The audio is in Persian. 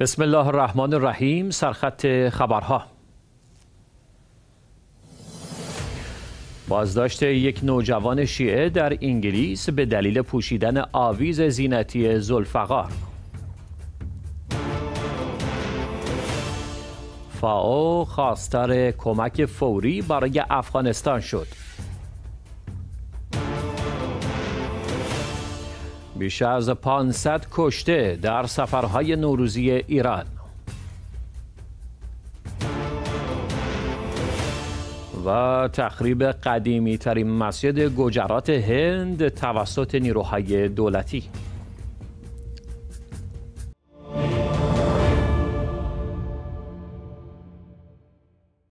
بسم الله الرحمن الرحیم سرخط خبرها بازداشت یک نوجوان شیعه در انگلیس به دلیل پوشیدن آویز زینتی زلفقار فاو خواستار کمک فوری برای افغانستان شد بیش از 500 کشته در سفرهای نوروزی ایران. و تخریب قدیمی ترین مسجد گجرات هند توسط نیروهای دولتی.